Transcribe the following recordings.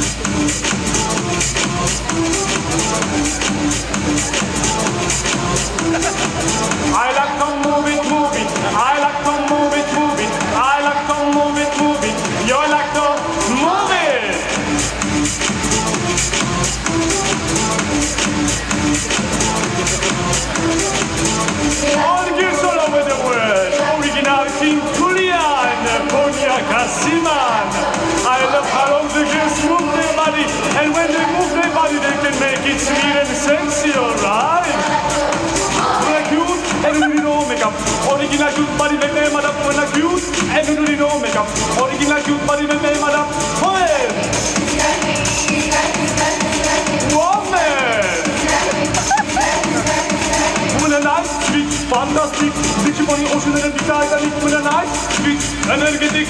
Thank and when they move their body, they can make it sweet and sexy, alright? When I cute, and you do no makeup. Original cute body, make them up. When I cute, and you do no makeup. Original cute body, make them up. Well, woman. With a nice, sweet, fantastic, Vicky Bonnie Ocean and the Titanic. With a nice, sweet, energetic,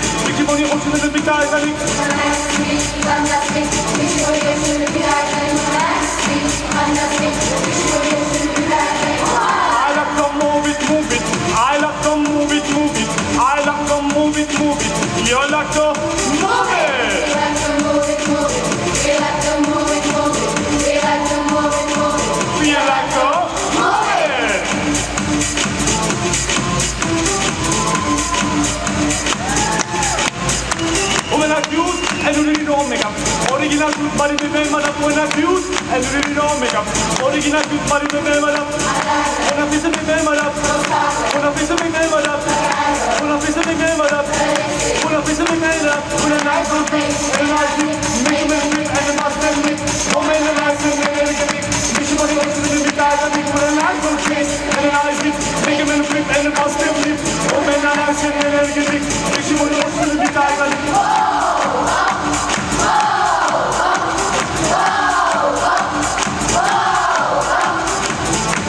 Women are and you really don't make up. Original cute body with me, madam. Cute and you really don't make up. Original cute body with me, madam. When feel me, me, madam. When feel me, me, madam. When feel me, me, madam. When feel me, me, madam. When and and a nice sweet, make me sweet and a nice and. Women are nice and and with a nice and and a make me sweet and a nice and and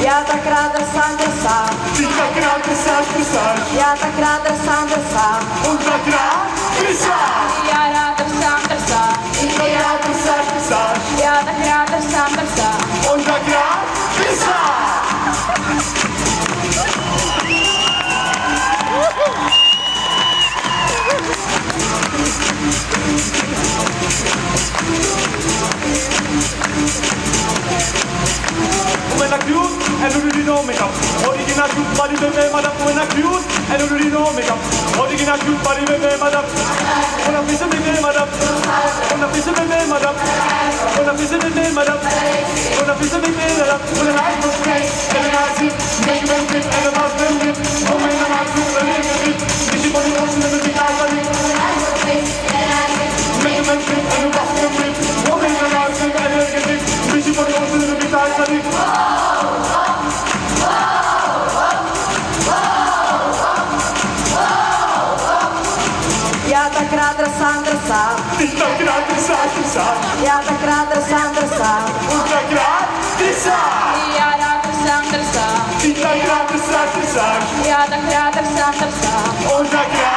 Я так рада сам сам, Ты так рад писать, писать, я так рада сам сам, он так рад писать, я рада сам сам, он так рад писать, писать, я так рада сам сам. он так рад Cruz, aerodinâmică. Origina Cruz, body madam, body madam, Buena Cruz, pe pe madam, madam, Buena Cruz, pe madam, madam, madam, madam, madam, madam, madam, madam, madam, madam, madam, Я так рада сам сам, Ты так рад писать, писать, я так рада сам сам, он так рад писать. я рада сам сам, Ты так рад писать, писать, я так рада сам сам. он так рад